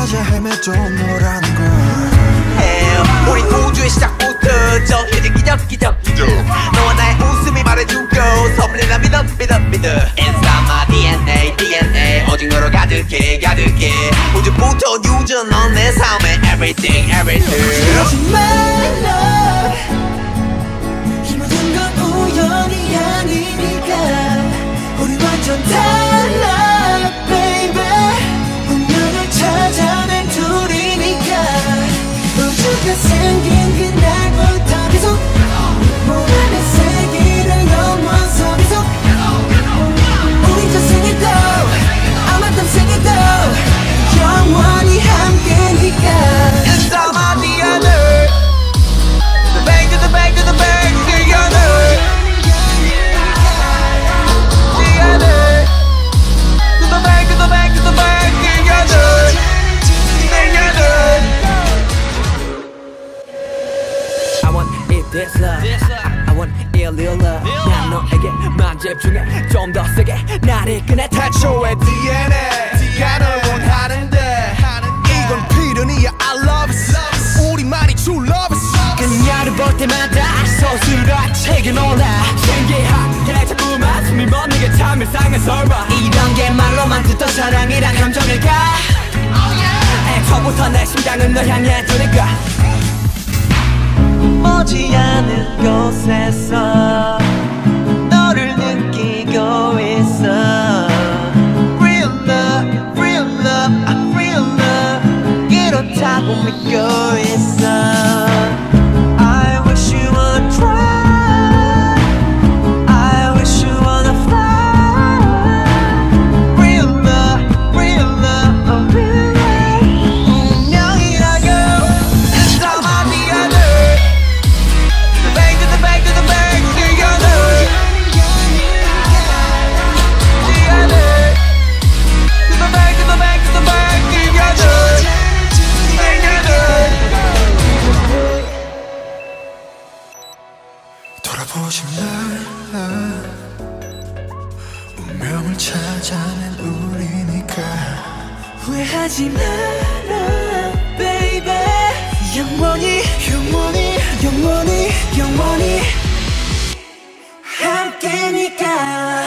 찾아 헤매도 너라는 걸. Hell, 우리 우주의 시작부터 정해진 기적 기적. 기적 너와 나의 웃음이 말해주고 섭리나 믿어 믿어 믿어. my DNA DNA 오직 너로 가득해 가득해. 우주부터 유전 넌내 삶의 everything everything. 하지 말라 this love I want it real love 난 너에게만 집중해. 좀 더 세게. 나를 이끄네 태초의 DNA가 널 원하는데. 이건 필연이야. I love it. 우리만이 true love it. 그녀를 볼 때마다 서술아 책에 놀라. 신기하게 자꾸만 숨이 멎는 게참 설마. 이런 게 말로만 듣던 사랑이란 감정일까? 애초부터 내 심장은 널 향해 두니까 머지않은 곳에서 너를 느끼고 있어 Real love, real love, I'm real love 이렇다고 믿고 있어 돌아보지 마 운명을 찾아낸 우리니까. 후회하지 마라 baby. 영원히 영원히 영원히 영원히 함께니까